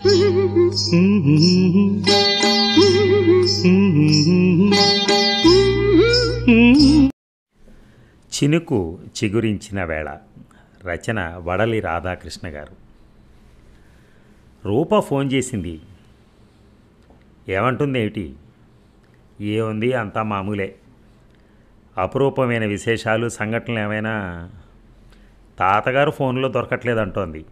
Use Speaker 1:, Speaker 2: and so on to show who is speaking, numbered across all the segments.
Speaker 1: చినుకు చిగురించిన వేళ. రచన వడలి రాధాకృష్ణ గారు. రూప ఫోన్ చేసింది. ఏమంటుంది ఏమిటి ఏముంది అంతా మామూలే. అపురూపమైన విశేషాలు సంఘటనలు ఏమైనా? తాతగారు ఫోన్లో దొరకట్లేదంటోంది.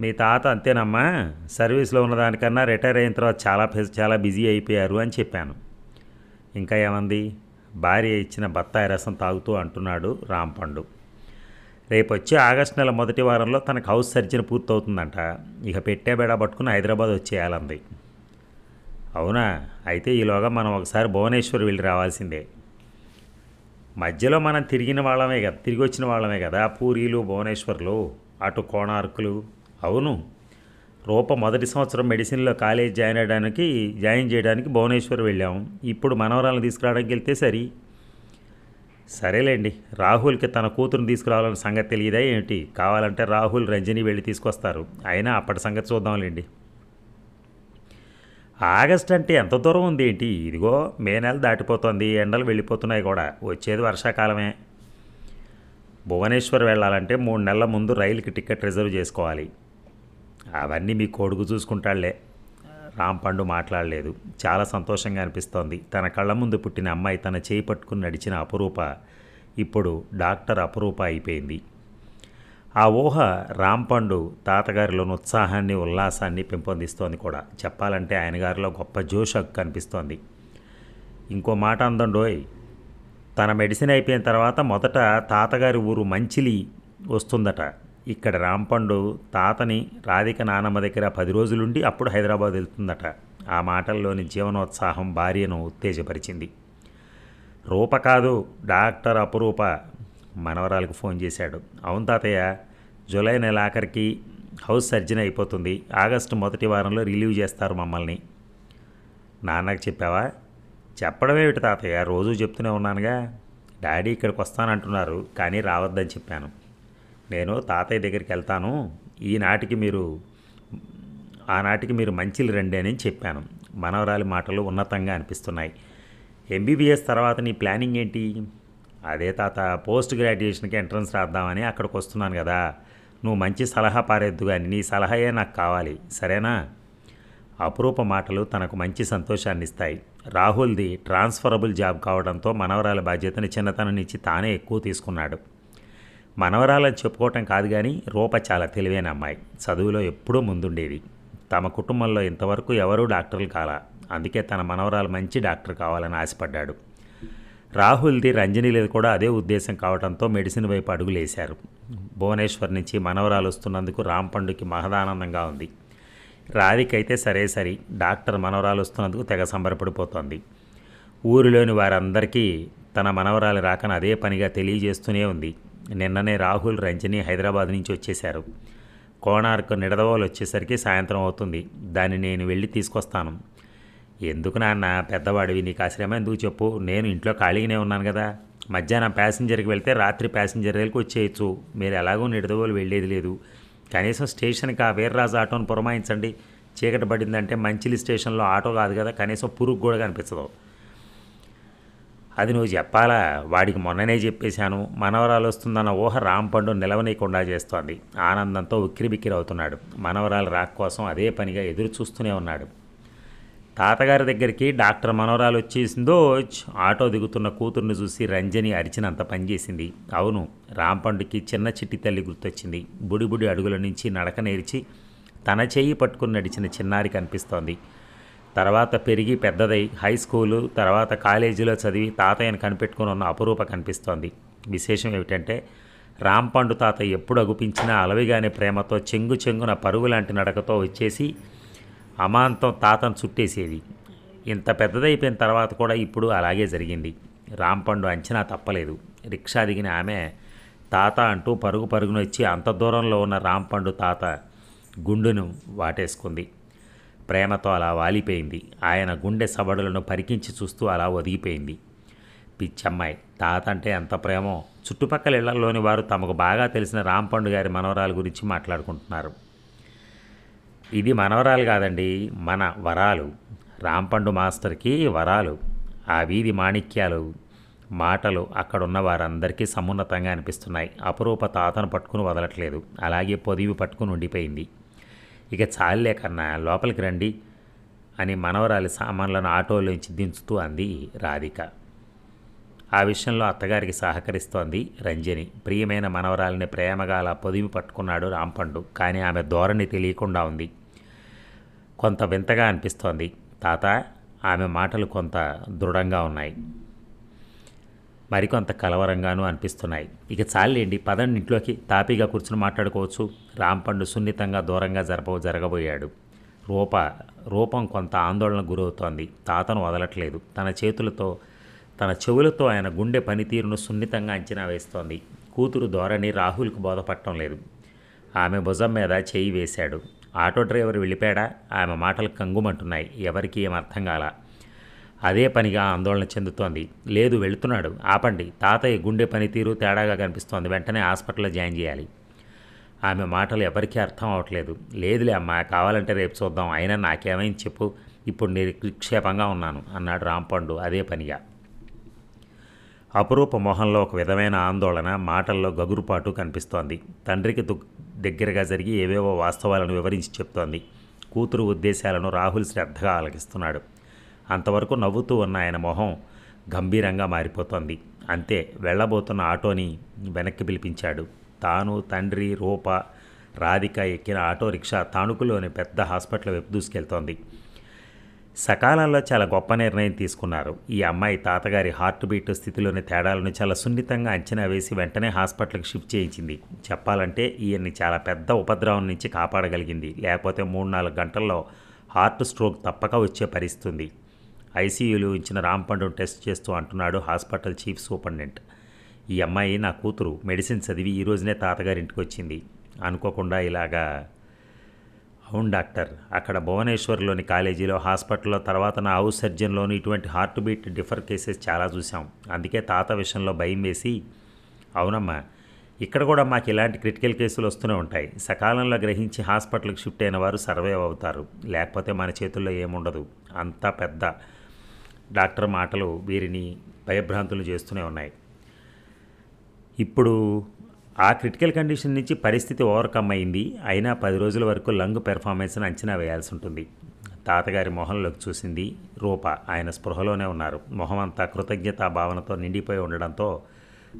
Speaker 1: మీ తాత అంతేనమ్మా. సర్వీస్లో ఉన్నదానికన్నా రిటైర్ అయిన తర్వాత చాలా చాలా బిజీ అయిపోయారు అని చెప్పాను. ఇంకా ఏమంది? భార్య ఇచ్చిన బత్తాయి రసం తాగుతూ అంటున్నాడు రాంపండు. రేపు వచ్చే ఆగస్టు నెల మొదటి వారంలో తనకు హౌస్ సర్జరీ పూర్తవుతుందంట. ఇక పెట్టే బేడా పట్టుకుని హైదరాబాద్ వచ్చేయాలంది. అవునా? అయితే ఈలోగా మనం ఒకసారి భువనేశ్వర్ వెళ్ళి రావాల్సిందే. మధ్యలో మనం తిరిగిన వాళ్ళమే కదా తిరిగి వచ్చిన వాళ్ళమే కదా పూరీలు భువనేశ్వర్లు అటు కోణార్కులు అవును. రూప మొదటి సంవత్సరం మెడిసిన్లో కాలేజ్ జాయిన్ అయ్యడానికి జాయిన్ చేయడానికి భువనేశ్వర్ వెళ్ళాం. ఇప్పుడు మనవరాలను తీసుకురావడానికి వెళ్తే సరి. సరేలేండి రాహుల్కి తన కూతురుని తీసుకురావాలన్న సంగతి తెలియదా ఏమిటి కావాలంటే రాహుల్ రంజని వెళ్ళి తీసుకొస్తారు. అయినా అప్పటి సంగతి చూద్దాంలేండి. ఆగస్ట్ అంటే ఎంత దూరం ఉంది ఏంటి? ఇదిగో మే నెల దాటిపోతుంది. ఎండలు వెళ్ళిపోతున్నాయి కూడా. వచ్చేది వర్షాకాలమే. భువనేశ్వర్ వెళ్ళాలంటే మూడు నెలల ముందు రైలుకి టికెట్ రిజర్వ్ చేసుకోవాలి. అవన్నీ మీ కొడుకు చూసుకుంటాళ్ళే. రాంపండు మాట్లాడలేదు. చాలా సంతోషంగా అనిపిస్తోంది. తన కళ్ళ ముందు పుట్టిన అమ్మాయి తన చేయి పట్టుకుని నడిచిన అపురూప ఇప్పుడు డాక్టర్ అపురూప అయిపోయింది. ఆ ఊహ రాంపండు తాతగారిలోని ఉత్సాహాన్ని ఉల్లాసాన్ని పెంపొందిస్తోంది కూడా. చెప్పాలంటే ఆయన గారిలో గొప్ప జోష్ కనిపిస్తోంది ఇంకో మాట అందండోయ్ తన మెడిసిన్ అయిపోయిన తర్వాత మొదట తాతగారి ఊరు మంచిలి వస్తుందట. ఇక్కడ రాంపండు తాతని రాధిక నానమ్మ దగ్గర పది రోజులుండి అప్పుడు హైదరాబాద్ వెళ్తుందట. ఆ మాటల్లోని జీవనోత్సాహం భార్యను ఉత్తేజపరిచింది. రూప కాదు డాక్టర్ అపురూప మనవరాలకు ఫోన్ చేశాడు. అవును తాతయ్య జూలై నెల ఆఖరికి హౌస్ సర్జన్ అయిపోతుంది. ఆగస్టు మొదటి వారంలో రిలీవ్ చేస్తారు మమ్మల్ని. నాన్నకు చెప్పావా? చెప్పడం ఏమిటి తాతయ్య? రోజు చెప్తూనే ఉన్నానుగా. డాడీ ఇక్కడికి వస్తానంటున్నారు కానీ రావద్దని చెప్పాను. నేను తాతయ్య దగ్గరికి వెళ్తాను. ఈనాటికి మీరు ఆనాటికి మీరు మంచిలు రండి అని చెప్పాను. మనవరాలి మాటలు ఉన్నతంగా అనిపిస్తున్నాయి. ఎంబీబీఎస్ తర్వాత నీ ప్లానింగ్ ఏంటి? అదే తాత పోస్ట్ గ్రాడ్యుయేషన్కి ఎంట్రన్స్ రాద్దామని అక్కడికి వస్తున్నాను కదా. నువ్వు మంచి సలహా పారేద్దు కానీ నీ సలహాయే నాకు కావాలి. సరేనా? అపురూప మాటలు తనకు మంచి సంతోషాన్ని ఇస్తాయి. రాహుల్ది ట్రాన్స్ఫరబుల్ జాబ్ కావడంతో మనవరాల బాధ్యతని చిన్నతనం నుంచి తానే ఎక్కువ తీసుకున్నాడు. మనవరాలని చెప్పుకోవటం కాదు కానీ రూప చాలా తెలివైన అమ్మాయి. చదువులో ఎప్పుడూ ముందుండేది. తమ కుటుంబంలో ఇంతవరకు ఎవరూ డాక్టర్లు కాలా. అందుకే తన మనవరాలు మంచి డాక్టర్ కావాలని ఆశపడ్డాడు. రాహుల్ది రంజనీలది కూడా అదే ఉద్దేశం కావడంతో మెడిసిన్ వైపు అడుగులేశారు. భువనేశ్వర్ నుంచి మనవరాలు వస్తున్నందుకు రాంపండుకి మహదానందంగా ఉంది. రాధికైతే సరే సరి డాక్టర్ మనవరాలు వస్తున్నందుకు తెగ సంబరపడిపోతోంది. ఊరిలోని వారందరికీ తన మనవరాలి రాకను అదే పనిగా తెలియజేస్తూనే ఉంది. నిన్ననే రాహుల్ రంజని హైదరాబాద్ నుంచి వచ్చేశారు. కోణార్క్ నిడదవోలు వచ్చేసరికి సాయంత్రం అవుతుంది. దాన్ని నేను వెళ్ళి తీసుకొస్తాను. ఎందుకు నాన్న? పెద్దవాడివి నీకు ఆశ్రమ ఎందుకు చెప్పు? నేను ఇంట్లో ఖాళీగానే ఉన్నాను కదా. మధ్యాహ్నం ప్యాసింజర్కి వెళ్తే రాత్రి ప్యాసింజర్ దగ్గరికి వచ్చేయచ్చు. మీరు ఎలాగో నిడదవోలు వెళ్ళేది లేదు. కనీసం స్టేషన్కి ఆ వీర్రాజు ఆటోని పురమాయించండి. చీకటి పడిందంటే మంచిలి స్టేషన్లో ఆటో కాదు కదా. కనీసం పురుగు కూడా కనిపించదు. అది నువ్వు చెప్పాలా? వాడికి మొన్ననే చెప్పేశాను. మనవరాలు వస్తుందన్న ఊహ రాంపండు నిలవనీయకుండా చేస్తోంది. ఆనందంతో ఉక్కిరిబిక్కిరి అవుతున్నాడు మనవరాలు రాక కోసం అదే పనిగా ఎదురు చూస్తూనే ఉన్నాడు. తాతగారి దగ్గరికి డాక్టర్ మనవరాలు వచ్చేసిందో ఆటో దిగుతున్న కూతుర్ని చూసి రంజని అరిచినంత పనిచేసింది అవును రాంపండుకి చిన్న చిట్టి తల్లి గుర్తొచ్చింది. బుడి బుడి అడుగుల నుంచి నడక నేర్చి తన చేయి పట్టుకుని నడిచిన చిన్నారి కనిపిస్తోంది. తర్వాత పెరిగి పెద్దదై హై స్కూలు తర్వాత కాలేజీలో చదివి తాతయ్యను కనిపెట్టుకుని ఉన్న అపురూప కనిపిస్తోంది. విశేషం ఏమిటంటే రాంపండు తాత ఎప్పుడు అగుపించినా అలవిగానే ప్రేమతో చెంగు చెంగున పరుగు లాంటి నడకతో వచ్చేసి అమాంతం తాతను చుట్టేసేది. ఇంత పెద్దదైపోయిన తర్వాత కూడా ఇప్పుడు అలాగే జరిగింది. రాంపండు అంచనా తప్పలేదు. రిక్షా దిగిన ఆమె తాత అంటూ పరుగు పరుగునొచ్చి అంత దూరంలో ఉన్న రాంపండు తాత గుండును వాటేసుకుంది. ప్రేమతో అలా వాలిపోయింది. ఆయన గుండె సబడులను పరికించి చూస్తూ అలా ఒదిగిపోయింది. పిచ్చమ్మాయి తాత అంటే ఎంత ప్రేమో. చుట్టుపక్కల ఇళ్ళలోని వారు తమకు బాగా తెలిసిన రాంపండు గారి మనవరాల గురించి మాట్లాడుకుంటున్నారు. ఇది మనవరాలు కాదండి మన వరాలు. రాంపండు మాస్టర్కి వరాలు ఆ వీధి మాణిక్యాలు మాటలు అక్కడున్న వారందరికీ సమున్నతంగా అనిపిస్తున్నాయి. అపరూప తాతను పట్టుకుని వదలట్లేదు. అలాగే పొదివి పట్టుకుని ఉండిపోయింది. ఇక చాలే కన్నా లోపలికి రండి అని మనవరాలి సామాన్లను ఆటోలోంచి దించుతూ అంది రాధిక. ఆ విషయంలో అత్తగారికి సహకరిస్తోంది రంజని. ప్రియమైన మనవరాలిని ప్రేమగా అలా పొదివి పట్టుకున్నాడు రాంపండు. కానీ ఆమె ధోరణి తెలియకుండా ఉంది. కొంత వింతగా అనిపిస్తోంది. తాత ఆమె మాటలు కొంత దృఢంగా ఉన్నాయి. మరికొంత కలవరంగానూ అనిపిస్తున్నాయి. ఇక చాలేండి పదండి ఇంట్లోకి. తాపీగా కూర్చుని మాట్లాడుకోవచ్చు. రాంపండు సున్నితంగా దూరంగా జరప జరగబోయాడు. రూప రూపం కొంత ఆందోళన గురవుతోంది. తాతను వదలట్లేదు. తన చేతులతో తన చెవులతో ఆయన గుండె పనితీరును సున్నితంగా అంచనా వేస్తోంది. కూతురు ధోరణి రాహుల్కు బోధపట్టడం లేదు. ఆమె భుజం మీద చేయి వేశాడు. ఆటో డ్రైవర్ వెళ్ళిపోయాడా? ఆమె మాటలు కంగుమంటున్నాయి. ఎవరికి ఏం అర్థం కాలా? అదే పనిగా ఆందోళన చెందుతోంది. లేదు వెళుతున్నాడు. ఆపండి. తాతయ్య గుండె పనితీరు తేడాగా కనిపిస్తోంది. వెంటనే హాస్పిటల్లో జాయిన్ చేయాలి. ఆమె మాటలు ఎవరికీ అర్థం అవట్లేదు. లేదులే అమ్మా కావాలంటే రేపు చూద్దాం. అయినా నాకేమైంది చెప్పు. ఇప్పుడు నిక్షేపంగా ఉన్నాను అన్నాడు రాంపండు అదే పనిగా. అపురూప మొహంలో ఒక విధమైన ఆందోళన మాటల్లో గగురుపాటు కనిపిస్తోంది. తండ్రికి దు దగ్గరగా జరిగి ఏవేవో వాస్తవాలను వివరించి చెప్తోంది. కూతురు ఉద్దేశాలను రాహుల్ శ్రద్ధగా ఆలకిస్తున్నాడు. అంతవరకు నవ్వుతూ ఉన్న ఆయన మొహం. గంభీరంగా మారిపోతోంది. అంతే వెళ్ళబోతున్న ఆటోని వెనక్కి పిలిపించాడు. తాను తండ్రి రూప రాధిక ఎక్కిన ఆటో రిక్షా తాణుకులోని పెద్ద హాస్పిటల్ వైపు దూసుకెళ్తోంది. సకాలంలో చాలా గొప్ప నిర్ణయం తీసుకున్నారు. ఈ అమ్మాయి తాతగారి హార్ట్ బీట్ స్థితిలోని తేడాలను చాలా సున్నితంగా అంచనా వేసి వెంటనే హాస్పిటల్కి షిఫ్ట్ చేయించింది. చెప్పాలంటే ఈయన్ని చాలా పెద్ద ఉపద్రవం నుంచి కాపాడగలిగింది. లేకపోతే మూడు నాలుగు గంటల్లో హార్ట్ స్ట్రోక్ తప్పక వచ్చే పరిస్థితుంది. ఐసీయూలో ఇచ్చిన రాంపండు టెస్ట్ చేస్తూ అంటున్నాడు హాస్పిటల్ చీఫ్ సూపరింటెండెంట్. ఈ అమ్మాయి నా కూతురు మెడిసిన్ చదివి ఈ రోజునే తాతగారింటికి వచ్చింది అనుకోకుండా ఇలాగా అవును డాక్టర్ అక్కడ భువనేశ్వర్లోని కాలేజీలో హాస్పిటల్లో తర్వాత నా హౌస్ సర్జన్లోనూ ఇటువంటి హార్ట్ బీట్ డిఫర్ కేసెస్ చాలా చూసాం అందుకే తాత విషయంలో భయం వేసి అవునమ్మా ఇక్కడ కూడా మాకు ఇలాంటి క్రిటికల్ కేసులు వస్తూనే ఉంటాయి. సకాలంలో గ్రహించి హాస్పిటల్కి షిఫ్ట్ అయిన వారు సర్వైవ్ అవుతారు. లేకపోతే మన చేతుల్లో ఏముండదు. అంత పెద్ద డాక్టర్ మాటలు వీరిని భయభ్రాంతులు చేస్తూనే ఉన్నాయి. ఇప్పుడు ఆ క్రిటికల్ కండిషన్ నుంచి పరిస్థితి ఓవర్కమ్ అయింది. అయినా పది రోజుల వరకు లంగ్ పెర్ఫార్మెన్స్ని అంచనా వేయాల్సి ఉంటుంది. తాతగారి మొహంలోకి చూసింది రూప. ఆయన స్పృహలోనే ఉన్నారు. మొహం అంతా కృతజ్ఞతా భావనతో నిండిపోయి ఉండడంతో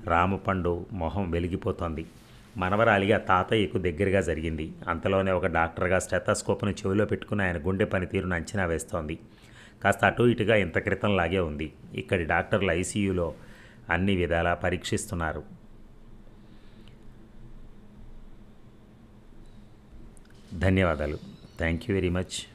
Speaker 1: రామపండు మొహం వెలిగిపోతోంది. మనవరాలిగా తాతయ్యకు దగ్గరగా జరిగింది. అంతలోనే ఒక డాక్టర్గా స్టెథోస్కోప్ను చెవిలో పెట్టుకుని ఆయన గుండె పనితీరును అంచనా వేస్తోంది. కాస్త అటు ఇటుగా ఇంత క్రితంలాగే ఉంది. ఇక్కడి డాక్టర్లు ఐసీయూలో అన్ని విధాలా పరీక్షిస్తున్నారు. ధన్యవాదాలు. Thank you very much.